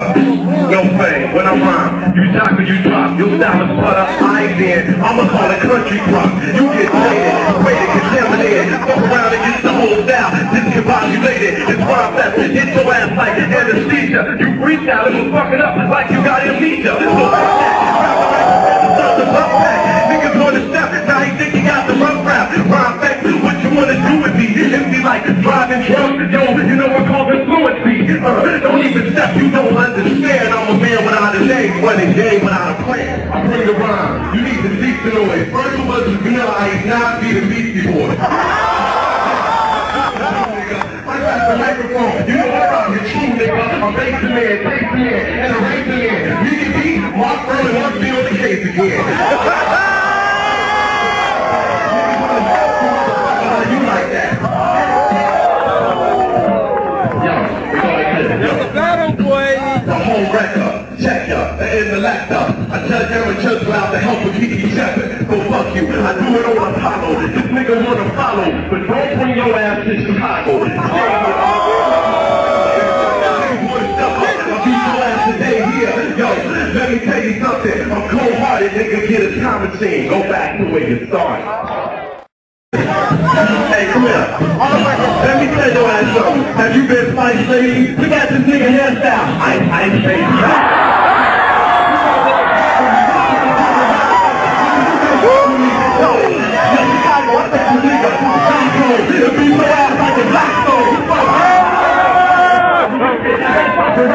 No fame, when I rhyme, you talk or you drop, your style is butter, I ain't in, I'ma call it country rock. You get faded, rated, contaminated, fuck around and get the whole style, discombobulated, it's Rhymefest, hit your ass like anesthesia, you freestyle and you fuck it up like you got amnesia. So without a name, running game without a plan, I bring the rhyme, you need to seek the noise, first of all, Vanilla Ice, not be the Beastie Boys. I got the microphone, you know what I'm, you're true nigga, I'm racing man, taste man, and a racing man, you can beat Mark Fuhrman, must be on the case again. You in the laptop. I tell amateurs without the help of Kiki Shepard. Go fuck you, I do it on Apollo. This nigga wanna follow, but don't bring your ass to Chicago. Keep here. Yo, let me tell you something. I'm cold-hearted, nigga. Get a time machine. Go back to where you started. Hey, come here. Alright, let me tell your ass something. Have you been Spice Lady? Look at this nigga hairstyle. I, I ain't saying